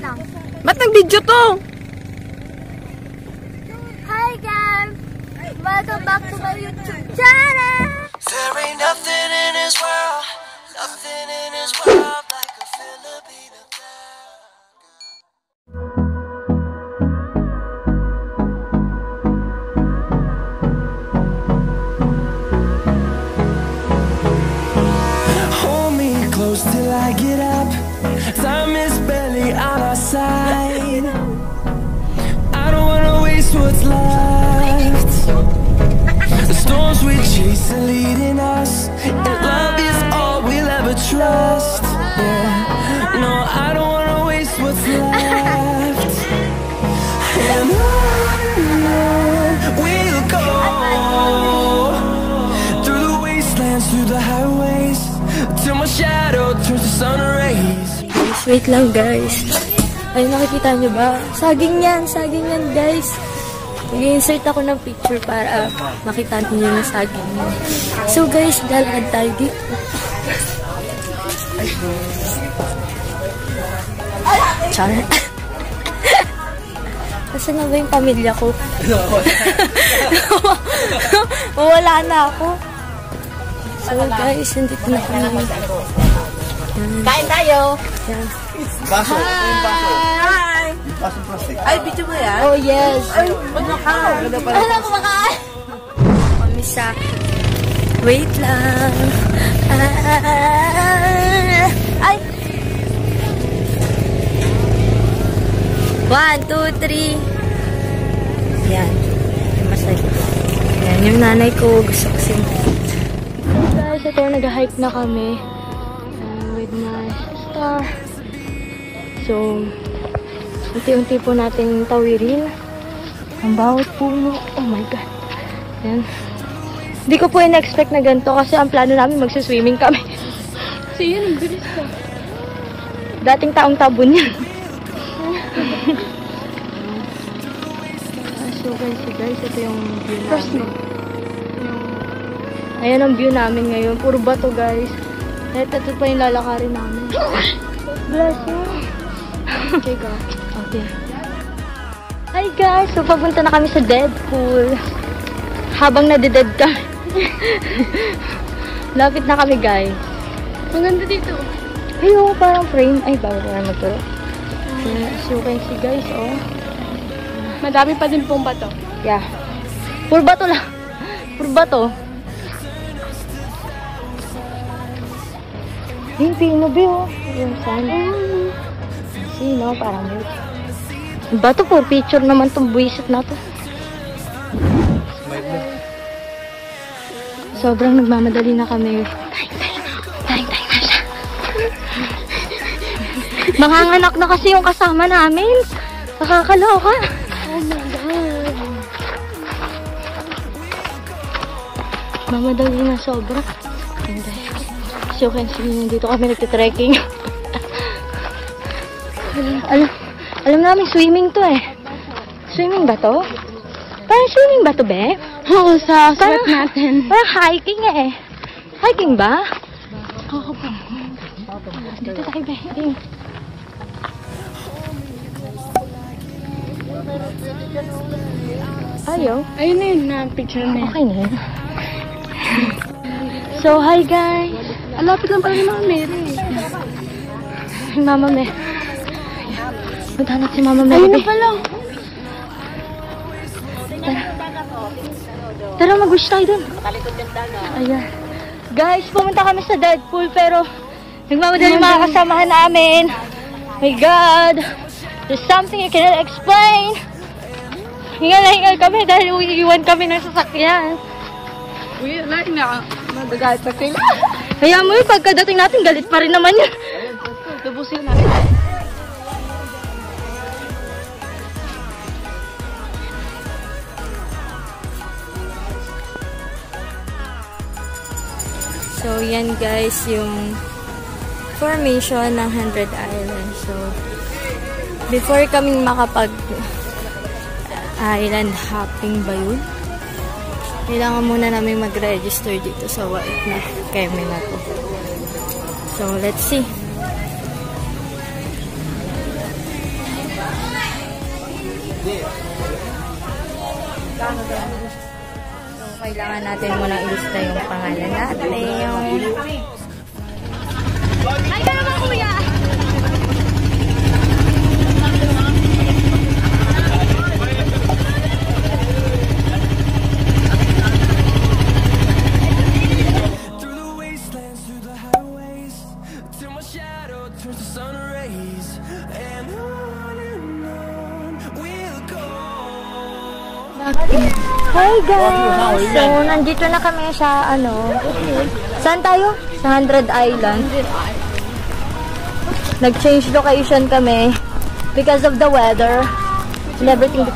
lang. Ba't nag-video to? Hi guys! Welcome back to my YouTube channel! There ain't nothing in this world, nothing in this world wanna what's left. The storms we chase are leading us, and love is all we'll ever trust. Yeah, no, I don't wanna waste what's left. And on we'll go through the wastelands, through the highways, till my shadow turns to sun rays. Wait lang guys. Ay, nakikita nyo ba? Saging yan, saging yan guys. Nag-insert ako ng picture para makita niyo yung saging yan. So guys, lalakad tayo dito. Char. Kasi na ba yung pamilya ko? Wala na ako. So guys, nandito na kami. Kain tayo. Yan. Hi! Ay, video mo yan? Oh yes. Ano ka? Ano? Ano kumakain? Kami sa... Wait lang. Ah, ay! One, two, three. Yan. Masaya. Yan, yung nanay ko gusto kasi. Guys, ito nag-hike na kami. uh, with my sister. So, unti-unti po natin tawirin ang bawat puno. Oh my God. Yan. Hindi ko po in-expect na ganito kasi ang plano namin magsiswimming kami. Kasi yun, ang bilis ka. Dating taong tabon yan. Ah, so guys, guys, ito yung view namin. Ayan ang view namin ngayon. Puro bato guys. Kahit ito pa yung lalakarin namin. Bless you. Okay, go. Okay. Hi guys! So, papunta na kami sa Deadpool. Habang nade-dead kami. Lapit na kami guys. Ang ganda dito. Ay, oo, parang frame. Ay, bago na magturo. So, you can see guys, oh. Madami pa din pong bato. Yeah. Puro bato lang. Puro bato. Yung pino ba oh. Yung sand. See, no? Parang may... Bato po, picture naman tong buwisit na to. Sobrang nagmamadali na kami. Tayo, tayo. Tayo, tayo na siya. Manganganak na kasi yung kasama namin. Nakakaloka. Oh my God. Mamadali na sobra. Hindi. So, you can see, kami nagtitrekking. Alam, alam namin, swimming to eh. Swimming ba to? Parang swimming ba to, be? Oo, sa Parang, parang hiking eh. Hiking ba? Oo po. Dito tayo, be. Hiking. Ayaw. Ayun na yun na picture na yun. Okay na yun. So, hi guys. Alapit lang pala ni Mama Mary. Mama Me. Natin si Mama Mary. Ayun na pala. Tara, mag-wish tayo dun. Ayan. Guys, pumunta kami sa Deadpool pero nagmamadali yung mga kasamahan namin. My God. There's something you cannot explain. Hingal na hingal kami dahil uiiwan kami ng sasakyan. Uy, like na. Madagalit sa sila. Kaya mo yun, pagkadating natin, galit pa rin naman yun. Lubusin na. So, yan guys, yung formation ng 100 Island. So, before kaming makapag island hopping ba yun? Kailangan muna namin mag-register dito sa White na keme na to. So, let's see. So, kailangan natin muna ilista yung pangalan natin. Ay, ka naman kuya! Hi guys! So, nandito na kami sa ano. Saan tayo? Sa 100 Island. Nag-change location kami because of the weather and everything.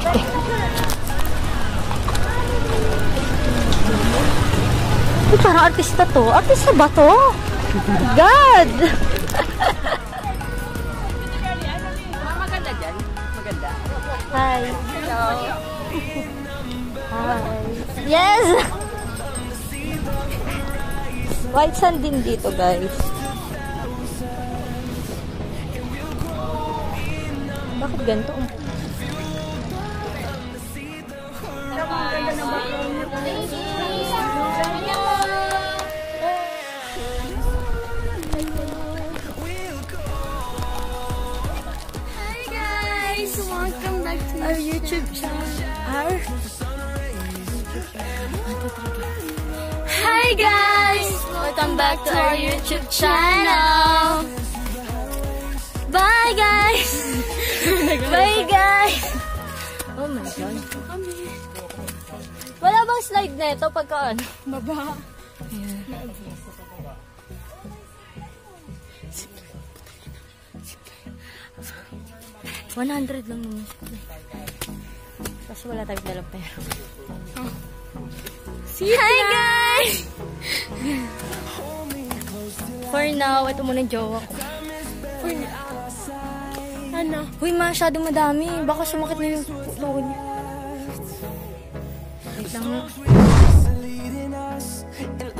Uy, parang artista to. Artista ba to? God! Maganda dyan. Maganda. Hi. Hi. Yes! White sand din dito, guys. Bakit ganito? Welcome back to our YouTube channel. Our Hi guys, welcome back to our YouTube channel. Bye guys. Bye guys. Oh my God. Wala bang slide na ito pagka ano? Baba. 100 lang naman. Kasi wala tayong dalang pera. Hi guys. For now, ito muna yung jowa ko. Ano? Uy, masyadong madami. Baka sumakit na yung tuhod niya. Wait lang. leading us, and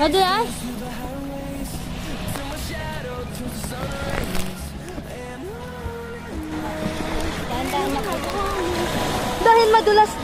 Yeah, no, I? Dahil madulas